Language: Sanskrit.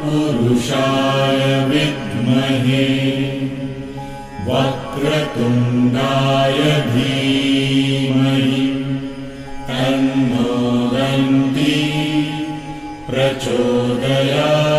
पुरुषाय विद्महे वक्रतुण्डाय धीमहि तन्नो दन्ती प्रचोदयात्।